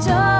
joy.